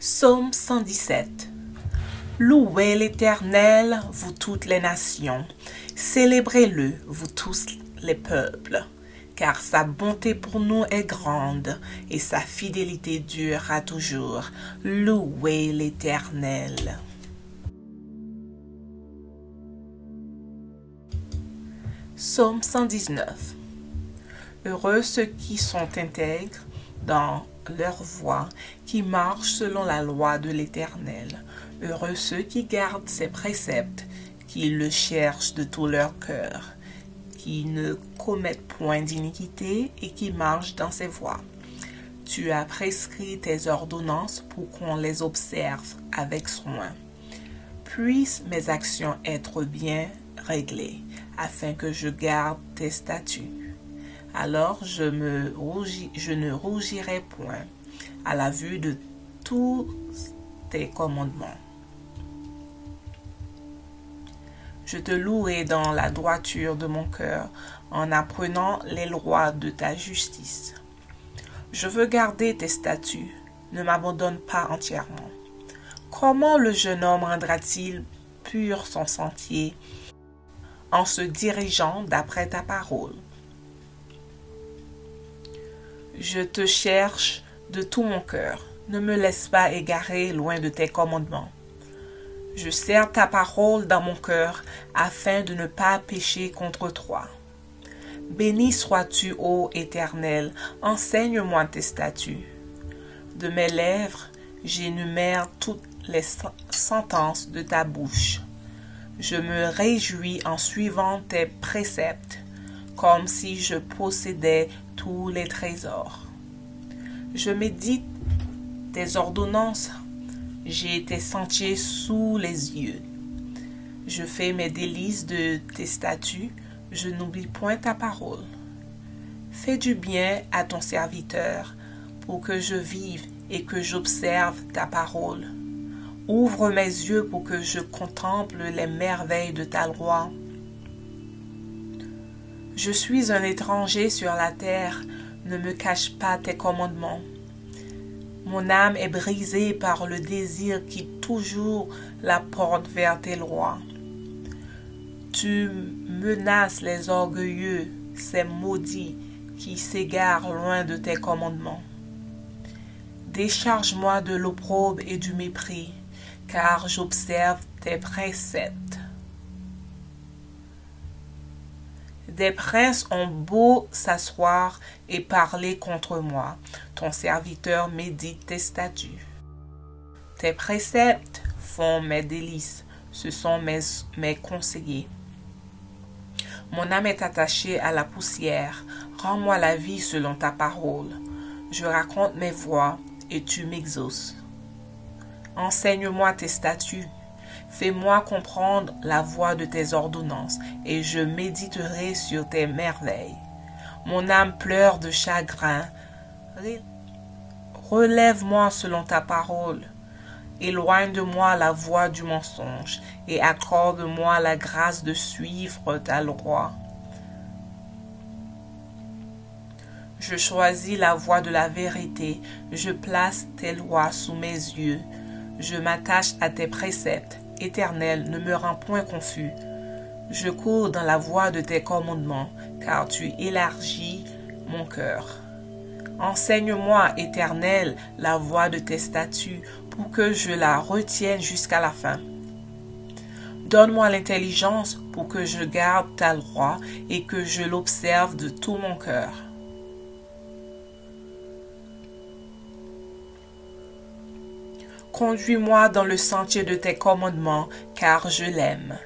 Psaume 117 Louez l'Éternel, vous toutes les nations. Célébrez-le, vous tous les peuples. Car sa bonté pour nous est grande et sa fidélité durera toujours. Louez l'Éternel. Psaume 119 Heureux ceux qui sont intègres dans leur voie, qui marchent selon la loi de l'Éternel. Heureux ceux qui gardent ses préceptes, qui le cherchent de tout leur cœur, qui ne commettent point d'iniquité et qui marchent dans ses voies. Tu as prescrit tes ordonnances pour qu'on les observe avec soin. Puissent mes actions être bien réglées, afin que je garde tes statuts alors je, ne rougirai point à la vue de tous tes commandements. Je te louerai dans la droiture de mon cœur en apprenant les lois de ta justice. Je veux garder tes statuts, ne m'abandonne pas entièrement. Comment le jeune homme rendra-t-il pur son sentier en se dirigeant d'après ta parole? Je te cherche de tout mon cœur. Ne me laisse pas égarer loin de tes commandements. Je serre ta parole dans mon cœur afin de ne pas pécher contre toi. Béni sois-tu, ô Éternel, enseigne-moi tes statuts. De mes lèvres, j'énumère toutes les sentences de ta bouche. Je me réjouis en suivant tes préceptes, comme si je possédais tous les trésors. Je médite tes ordonnances. J'ai tes sentiers sous les yeux. Je fais mes délices de tes statuts. Je n'oublie point ta parole. Fais du bien à ton serviteur pour que je vive et que j'observe ta parole. Ouvre mes yeux pour que je contemple les merveilles de ta loi. Je suis un étranger sur la terre, ne me cache pas tes commandements. Mon âme est brisée par le désir qui toujours la porte vers tes lois. Tu menaces les orgueilleux, ces maudits qui s'égarent loin de tes commandements. Décharge-moi de l'opprobre et du mépris, car j'observe tes préceptes. Des princes ont beau s'asseoir et parler contre moi. Ton serviteur médite tes statuts. Tes préceptes font mes délices. Ce sont mes, conseillers. Mon âme est attachée à la poussière. Rends-moi la vie selon ta parole. Je raconte mes voies et tu m'exauces. Enseigne-moi tes statuts Fais-moi comprendre la voie de tes ordonnances, et je méditerai sur tes merveilles. Mon âme pleure de chagrin. Relève-moi selon ta parole. Éloigne de moi la voie du mensonge, et accorde-moi la grâce de suivre ta loi. Je choisis la voie de la vérité, je place tes lois sous mes yeux, je m'attache à tes préceptes Éternel, ne me rends point confus. Je cours dans la voie de tes commandements, car tu élargis mon cœur. Enseigne-moi, Éternel, la voie de tes statuts, pour que je la retienne jusqu'à la fin. Donne-moi l'intelligence pour que je garde ta loi et que je l'observe de tout mon cœur. Conduis-moi dans le sentier de tes commandements, car je l'aime.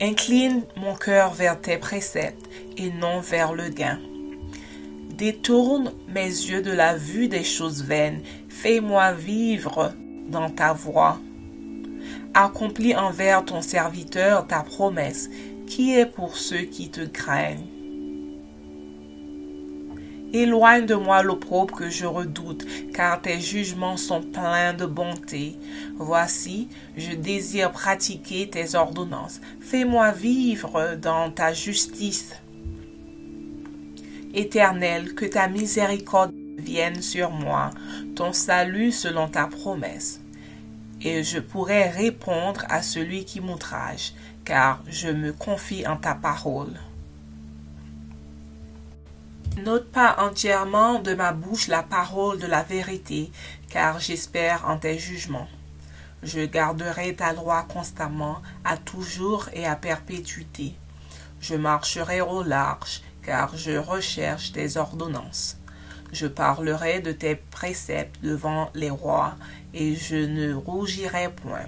Incline mon cœur vers tes préceptes et non vers le gain. Détourne mes yeux de la vue des choses vaines, fais-moi vivre dans ta voie. Accomplis envers ton serviteur ta promesse, qui est pour ceux qui te craignent. Éloigne de moi l'opprobre que je redoute, car tes jugements sont pleins de bonté. Voici, je désire pratiquer tes ordonnances. Fais-moi vivre dans ta justice. Éternel, que ta miséricorde vienne sur moi, ton salut selon ta promesse. et je pourrai répondre à celui qui m'outrage, car je me confie en ta parole. N'ôte pas entièrement de ma bouche la parole de la vérité, car j'espère en tes jugements. Je garderai ta loi constamment, à toujours et à perpétuité. Je marcherai au large, car je recherche tes ordonnances. Je parlerai de tes préceptes devant les rois, et je ne rougirai point.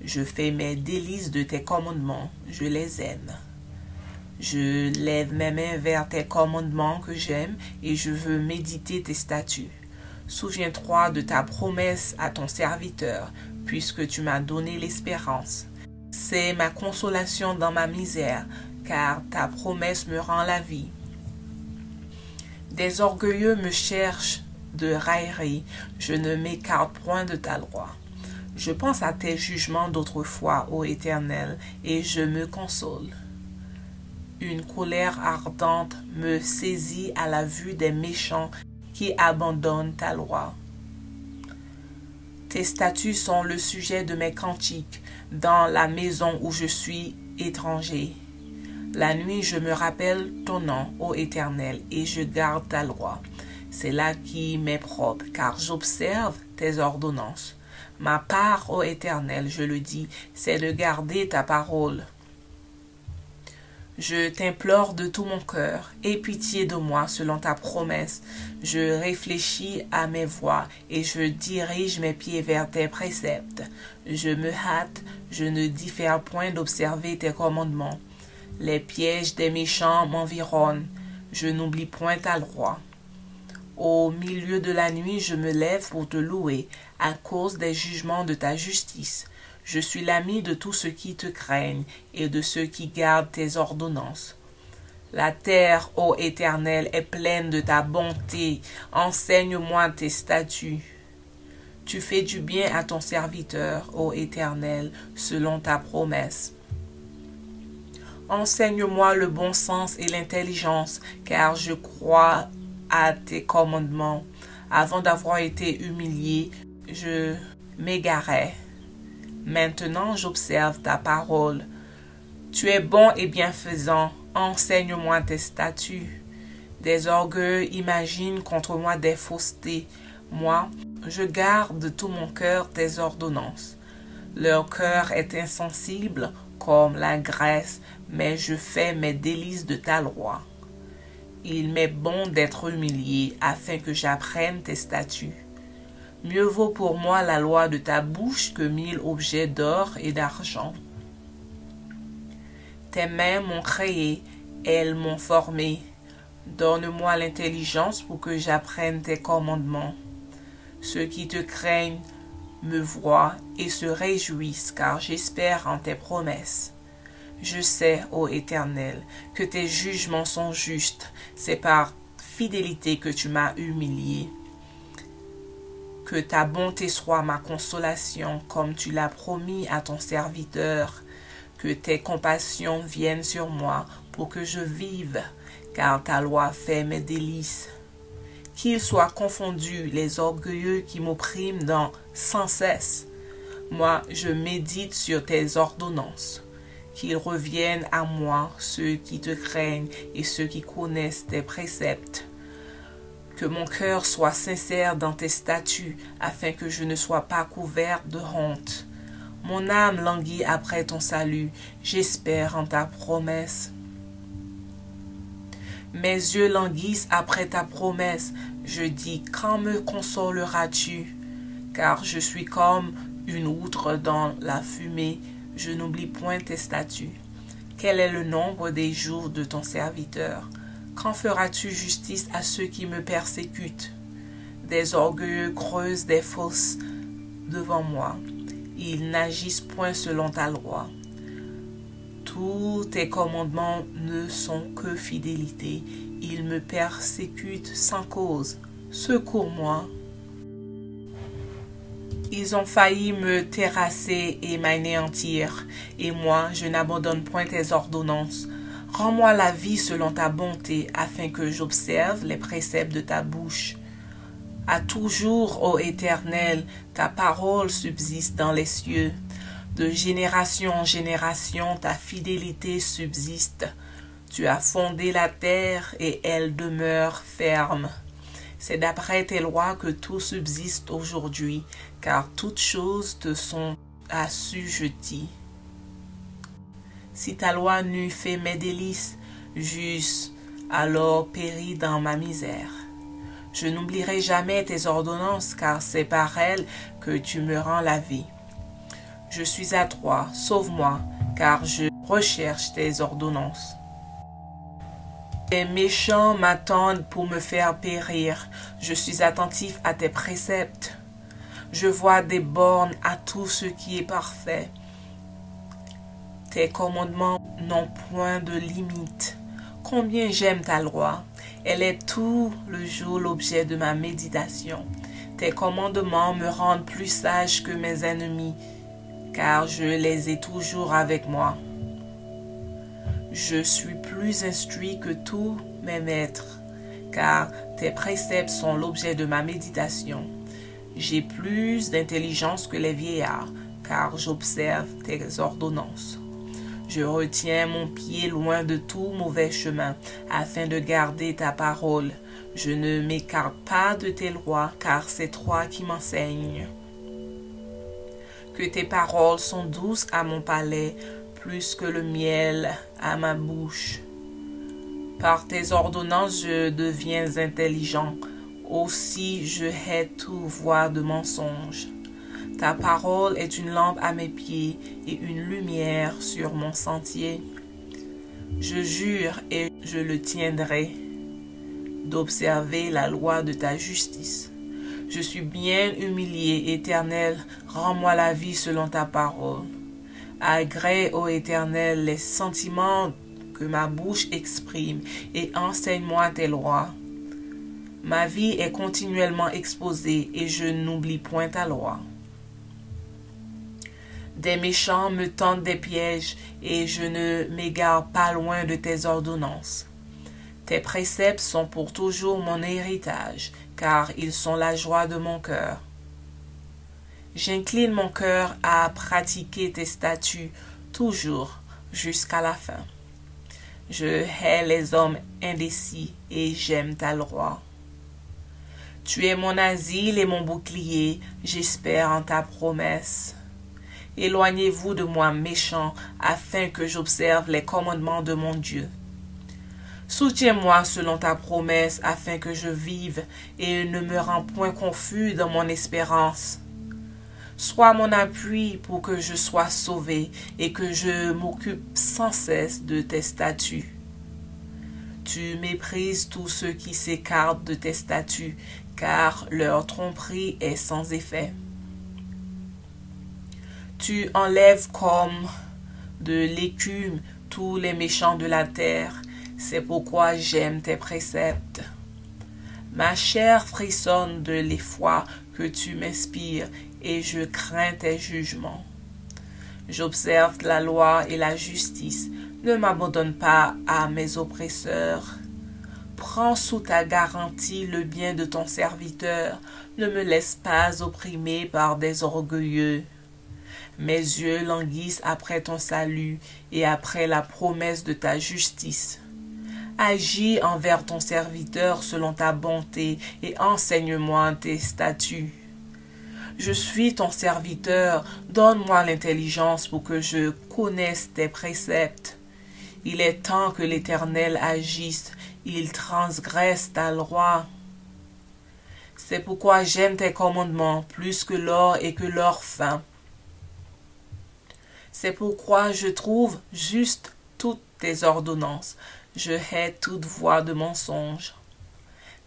Je fais mes délices de tes commandements, je les aime. Je lève mes mains vers tes commandements que j'aime, et je veux méditer tes statuts. Souviens-toi de ta promesse à ton serviteur, puisque tu m'as donné l'espérance. C'est ma consolation dans ma misère, car ta promesse me rend la vie. Des orgueilleux me cherchent de raillerie, je ne m'écarte point de ta loi. Je pense à tes jugements d'autrefois, ô Éternel, et je me console. Une colère ardente me saisit à la vue des méchants qui abandonnent ta loi. Tes statuts sont le sujet de mes cantiques dans la maison où je suis étranger. La nuit, je me rappelle ton nom, ô Éternel, et je garde ta loi. C'est là qui m'est propre, car j'observe tes ordonnances. Ma part, ô Éternel, je le dis, c'est de garder ta parole. Je t'implore de tout mon cœur, aie pitié de moi selon ta promesse. Je réfléchis à mes voies et je dirige mes pieds vers tes préceptes. Je me hâte, je ne diffère point d'observer tes commandements. Les pièges des méchants m'environnent, je n'oublie point ta loi. Au milieu de la nuit, je me lève pour te louer à cause des jugements de ta justice. Je suis l'ami de tous ceux qui te craignent et de ceux qui gardent tes ordonnances. La terre, ô Éternel, est pleine de ta bonté. Enseigne-moi tes statuts. Tu fais du bien à ton serviteur, ô Éternel, selon ta promesse. Enseigne-moi le bon sens et l'intelligence, car je crois à tes commandements. Avant d'avoir été humilié, je m'égarais. Maintenant j'observe ta parole. Tu es bon et bienfaisant, enseigne-moi tes statuts. Des orgueils imaginent contre moi des faussetés. Moi, je garde de tout mon cœur tes ordonnances. Leur cœur est insensible comme la graisse, mais je fais mes délices de ta loi. Il m'est bon d'être humilié afin que j'apprenne tes statuts. Mieux vaut pour moi la loi de ta bouche que mille objets d'or et d'argent. Tes mains m'ont créé, elles m'ont formé. Donne-moi l'intelligence pour que j'apprenne tes commandements. Ceux qui te craignent me voient et se réjouissent, car j'espère en tes promesses. Je sais, ô Éternel, que tes jugements sont justes, c'est par fidélité que tu m'as humilié. Que ta bonté soit ma consolation, comme tu l'as promis à ton serviteur. Que tes compassions viennent sur moi pour que je vive, car ta loi fait mes délices. Qu'ils soient confondus les orgueilleux qui m'oppriment sans cesse. Moi, je médite sur tes ordonnances. Qu'ils reviennent à moi ceux qui te craignent et ceux qui connaissent tes préceptes que mon cœur soit sincère dans tes statuts, afin que je ne sois pas couvert de honte. Mon âme languit après ton salut, j'espère en ta promesse. Mes yeux languissent après ta promesse, je dis, quand me consoleras-tu? Car je suis comme une outre dans la fumée, je n'oublie point tes statuts. Quel est le nombre des jours de ton serviteur? Quand feras-tu justice à ceux qui me persécutent? Des orgueilleux creusent des fosses devant moi. Ils n'agissent point selon ta loi. Tous tes commandements ne sont que fidélité. Ils me persécutent sans cause. Secours-moi. Ils ont failli me terrasser et m'anéantir, et moi je n'abandonne point tes ordonnances. Rends-moi la vie selon ta bonté, afin que j'observe les préceptes de ta bouche. À toujours, ô Éternel, ta parole subsiste dans les cieux. De génération en génération, ta fidélité subsiste. Tu as fondé la terre et elle demeure ferme. C'est d'après tes lois que tout subsiste aujourd'hui, car toutes choses te sont assujetties. Si ta loi n'eût fait mes délices, j'eusse alors péri dans ma misère. Je n'oublierai jamais tes ordonnances, car c'est par elles que tu me rends la vie. Je suis à toi, sauve-moi, car je recherche tes ordonnances. Les méchants m'attendent pour me faire périr. Je suis attentif à tes préceptes. Je vois des bornes à tout ce qui est parfait. Tes commandements n'ont point de limite. Combien j'aime ta loi. Elle est tout le jour l'objet de ma méditation. Tes commandements me rendent plus sage que mes ennemis, car je les ai toujours avec moi. Je suis plus instruit que tous mes maîtres, car tes préceptes sont l'objet de ma méditation. J'ai plus d'intelligence que les vieillards, car j'observe tes ordonnances. Je retiens mon pied loin de tout mauvais chemin, afin de garder ta parole. Je ne m'écarte pas de tes lois, car c'est toi qui m'enseignes. Que tes paroles sont douces à mon palais, plus que le miel à ma bouche. Par tes ordonnances, je deviens intelligent. Aussi, je hais tout voix de mensonge. Ta parole est une lampe à mes pieds et une lumière sur mon sentier. Je jure et je le tiendrai d'observer la loi de ta justice. Je suis bien humilié, Éternel, rends-moi la vie selon ta parole. Agrée, ô Éternel, les sentiments que ma bouche exprime et enseigne-moi tes lois. Ma vie est continuellement exposée et je n'oublie point ta loi. Des méchants me tendent des pièges, et je ne m'égare pas loin de tes ordonnances. Tes préceptes sont pour toujours mon héritage, car ils sont la joie de mon cœur. J'incline mon cœur à pratiquer tes statuts toujours jusqu'à la fin. Je hais les hommes indécis et j'aime ta loi. Tu es mon asile et mon bouclier, j'espère en ta promesse. Éloignez-vous de moi, méchant, afin que j'observe les commandements de mon Dieu. Soutiens-moi selon ta promesse, afin que je vive, et ne me rends point confus dans mon espérance. Sois mon appui pour que je sois sauvé, et que je m'occupe sans cesse de tes statuts. Tu méprises tous ceux qui s'écartent de tes statuts, car leur tromperie est sans effet. Tu enlèves comme de l'écume tous les méchants de la terre. C'est pourquoi j'aime tes préceptes. Ma chair frissonne de l'effroi que tu m'inspires et je crains tes jugements. J'observe la loi et la justice. Ne m'abandonne pas à mes oppresseurs. Prends sous ta garantie le bien de ton serviteur. Ne me laisse pas opprimer par des orgueilleux. Mes yeux languissent après ton salut et après la promesse de ta justice. Agis envers ton serviteur selon ta bonté et enseigne-moi tes statuts. Je suis ton serviteur, donne-moi l'intelligence pour que je connaisse tes préceptes. Il est temps que l'Éternel agisse, il transgresse ta loi. C'est pourquoi j'aime tes commandements plus que l'or et que l'or fin. C'est pourquoi je trouve juste toutes tes ordonnances. Je hais toute voix de mensonge.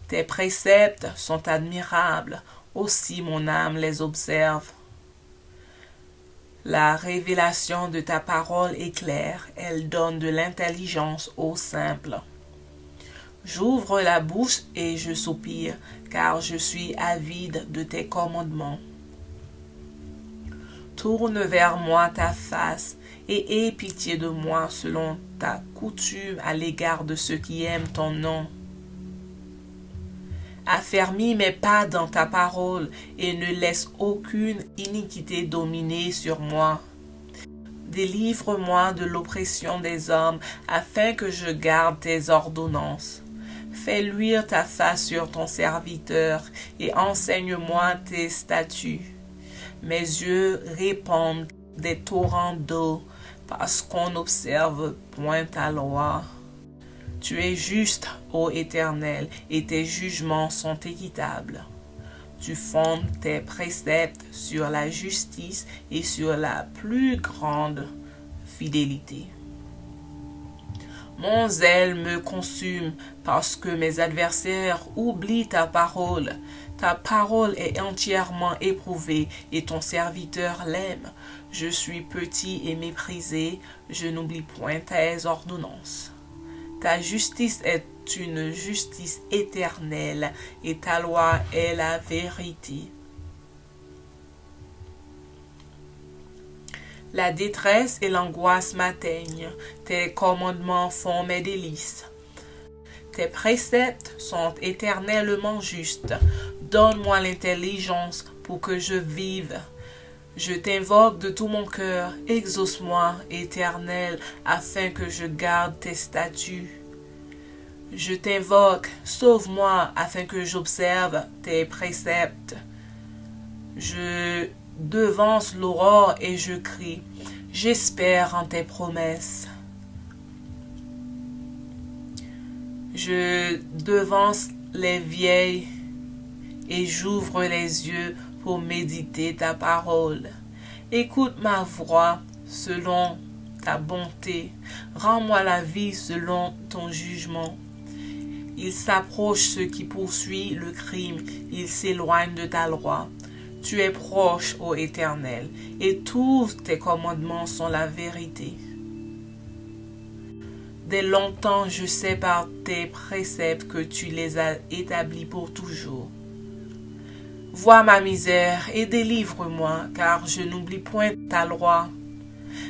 Tes préceptes sont admirables, aussi mon âme les observe. La révélation de ta parole est claire, elle donne de l'intelligence aux simples. J'ouvre la bouche et je soupire, car je suis avide de tes commandements. Tourne vers moi ta face et aie pitié de moi selon ta coutume à l'égard de ceux qui aiment ton nom. Affermis mes pas dans ta parole et ne laisse aucune iniquité dominer sur moi. Délivre-moi de l'oppression des hommes afin que je garde tes ordonnances. Fais luire ta face sur ton serviteur et enseigne-moi tes statuts. Mes yeux répandent des torrents d'eau parce qu'on n'observe point ta loi. Tu es juste, ô Éternel, et tes jugements sont équitables. Tu fondes tes préceptes sur la justice et sur la plus grande fidélité. Mon zèle me consume parce que mes adversaires oublient ta parole. Ta parole est entièrement éprouvée et ton serviteur l'aime. Je suis petit et méprisé, je n'oublie point tes ordonnances. Ta justice est une justice éternelle et ta loi est la vérité. La détresse et l'angoisse m'atteignent, tes commandements font mes délices. Tes préceptes sont éternellement justes. Donne-moi l'intelligence pour que je vive. Je t'invoque de tout mon cœur, exauce-moi, éternel, afin que je garde tes statuts. Je t'invoque, sauve-moi afin que j'observe tes préceptes. Je devance l'aurore et je crie, j'espère en tes promesses. Je devance les vieilles et j'ouvre les yeux pour méditer ta parole. Écoute ma voix selon ta bonté. Rends-moi la vie selon ton jugement. Il s'approche ceux qui poursuivent le crime, il s'éloigne de ta loi. Tu es proche, ô Éternel, et tous tes commandements sont la vérité. Dès longtemps je sais par tes préceptes que tu les as établis pour toujours. Vois ma misère et délivre-moi, car je n'oublie point ta loi.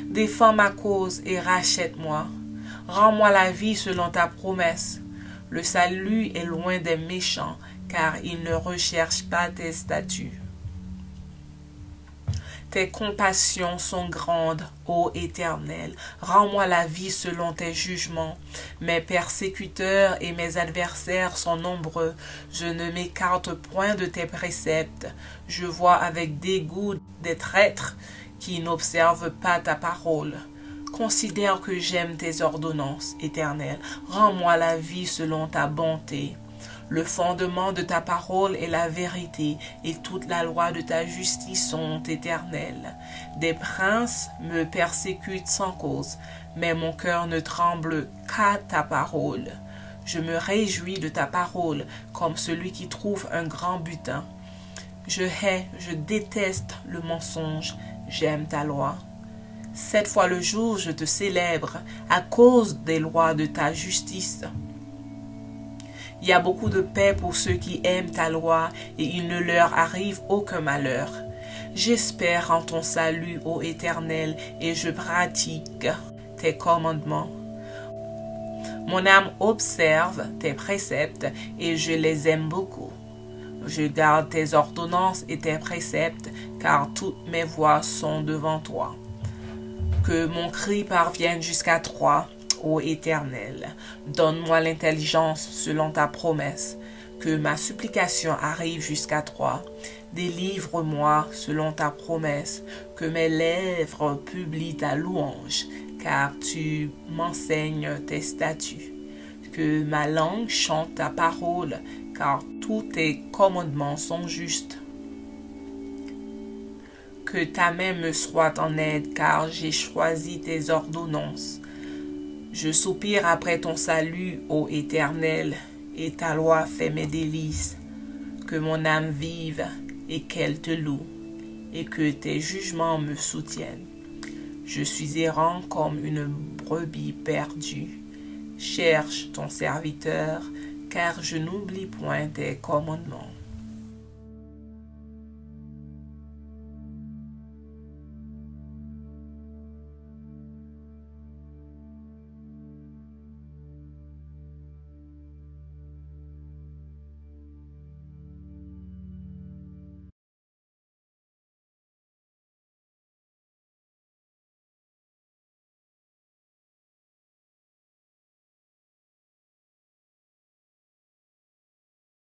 Défends ma cause et rachète-moi. Rends-moi la vie selon ta promesse. Le salut est loin des méchants, car ils ne recherchent pas tes statuts. Tes compassions sont grandes, ô Éternel. Rends-moi la vie selon tes jugements. Mes persécuteurs et mes adversaires sont nombreux. Je ne m'écarte point de tes préceptes. Je vois avec dégoût des traîtres qui n'observent pas ta parole. Considère que j'aime tes ordonnances, Éternel. Rends-moi la vie selon ta bonté. Le fondement de ta parole est la vérité, et toute la loi de ta justice sont éternelles. Des princes me persécutent sans cause, mais mon cœur ne tremble qu'à ta parole. Je me réjouis de ta parole comme celui qui trouve un grand butin. Je hais, je déteste le mensonge, j'aime ta loi. Sept fois le jour, je te célèbre à cause des lois de ta justice. Il y a beaucoup de paix pour ceux qui aiment ta loi et il ne leur arrive aucun malheur. J'espère en ton salut, ô Éternel, et je pratique tes commandements. Mon âme observe tes préceptes et je les aime beaucoup. Je garde tes ordonnances et tes préceptes, car toutes mes voies sont devant toi que mon cri parvienne jusqu'à toi, ô Éternel. Donne-moi l'intelligence selon ta promesse, que ma supplication arrive jusqu'à toi. Délivre-moi selon ta promesse, que mes lèvres publient ta louange, car tu m'enseignes tes statuts. Que ma langue chante ta parole, car tous tes commandements sont justes que ta main me soit en aide, car j'ai choisi tes ordonnances. Je soupire après ton salut, ô Éternel, et ta loi fait mes délices. Que mon âme vive et qu'elle te loue, et que tes jugements me soutiennent. Je suis errant comme une brebis perdue. Cherche ton serviteur, car je n'oublie point tes commandements.